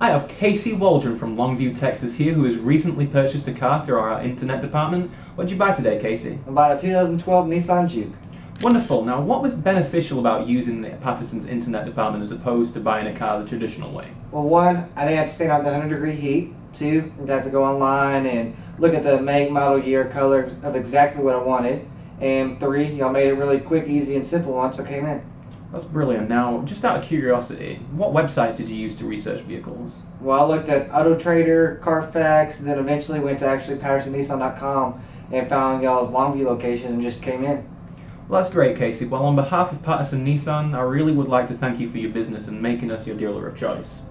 I have Casey Waldron from Longview, Texas here who has recently purchased a car through our internet department. What did you buy today, Casey? I bought a 2012 Nissan Juke. Wonderful. Now, what was beneficial about using the Patterson's internet department as opposed to buying a car the traditional way? Well, one, I didn't have to stand out the 100 degree heat. Two, I got to go online and look at the make, model, year, colors of exactly what I wanted. And three, y'all made it really quick, easy, and simple once I came in. That's brilliant. Now, just out of curiosity, what websites did you use to research vehicles? Well, I looked at Auto Trader, Carfax, and then eventually went to actually PattersonNissan.com and found y'all's Longview location and just came in. Well, that's great, Casey. Well, on behalf of Patterson Nissan, I really would like to thank you for your business and making us your dealer of choice.